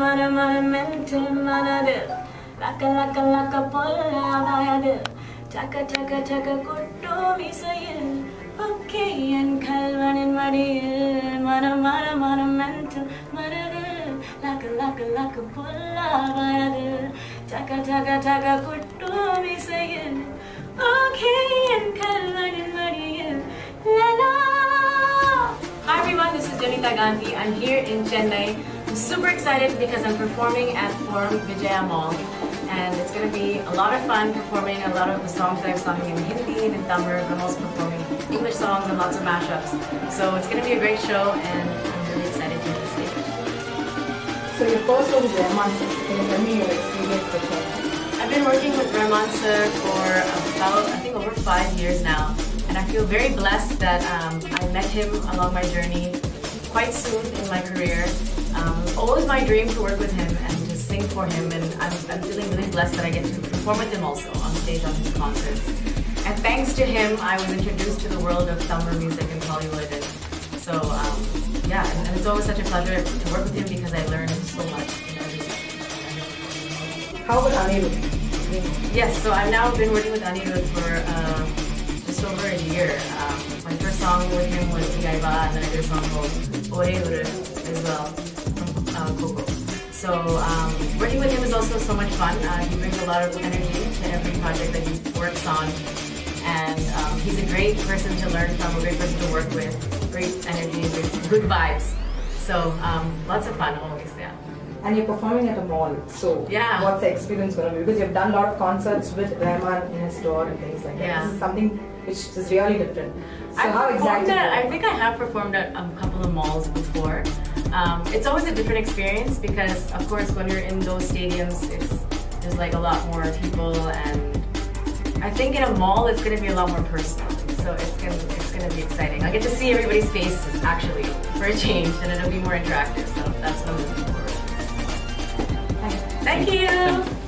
mara mara mental manadu laka laka laka polla vayadu chaka chaka chaka kuttu visayil pakkeyan kalvanin madil mara mara mara mental manadu laka laka laka polla vayadu chaka chaka chaka kuttu visayil pakkeyan kalvanin madil la la Hi everyone, this is Jonita Gandhi. I'm here in Chennai. I'm super excited because I'm performing at Forum Vijaya Mall. And it's going to be a lot of fun performing a lot of the songs that I've sung in Hindi and in Tamil, I'm also performing English songs and lots of mashups. So it's going to be a great show and I'm really excited to be on stage. So your first was Rahman. Can you tell me your experience with him? I've been working with Rahman sir for about, I think, over five years now. And I feel very blessed that um, I met him along my journey quite soon in my career. Um, always my dream to work with him and to sing for him. And I'm, I'm feeling really blessed that I get to perform with him also on stage on his concerts. And thanks to him, I was introduced to the world of Tamil music in Kollywood. And so, um, yeah, and, and it's always such a pleasure to work with him because I learned so much in every session. How about Anirudh? Yes, so I've now been working with Anirudh for uh, well from uh, Coco. So um, working with him is also so much fun. Uh, he brings a lot of energy to every project that he works on. And um, he's a great person to learn from, a great person to work with, great energy, good- good vibes. So um, lots of fun always, yeah. And you're performing at a mall. So Yeah. what's the experience going to be? Because you've done a lot of concerts with Rahman in his store and things like that. Yeah. This is something which is really different. So I've how exactly? at, I think I have performed at a couple of malls before. Um, it's always a different experience because, of course, when you're in those stadiums, it's there's like a lot more people, and I think in a mall it's going to be a lot more personal. So it's gonna it's gonna be exciting. I get to see everybody's faces actually for a change, and it'll be more interactive. So that's what I'm looking forward. to. Thank you.